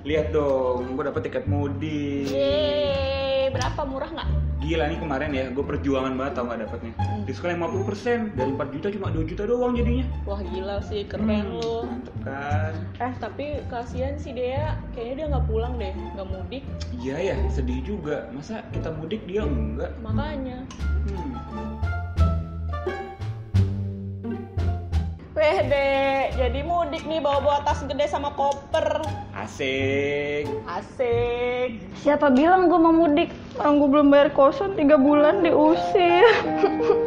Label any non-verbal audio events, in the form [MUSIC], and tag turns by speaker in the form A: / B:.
A: Lihat dong, gue dapet tiket mudik.
B: Yeay, berapa murah nggak?
A: Gila nih kemarin ya, gue perjuangan banget tau gak dapetnya. Diskon 50% dari 4 juta cuma 2 juta doang jadinya.
B: Wah gila sih, keren
A: Hmm. Mantep kan?
B: Eh tapi kasihan sih Dea, kayaknya dia nggak pulang deh, nggak mudik.
A: Iya ya, sedih juga. Masa kita mudik dia enggak?
B: Makanya.
A: Hmm.
B: Weh jadi mudik nih bawa-bawa tas gede sama koper.
A: Asik.
B: Asik.
C: Siapa bilang gue mau mudik? Orang gue belum bayar kosan 3 bulan diusir. [LAUGHS]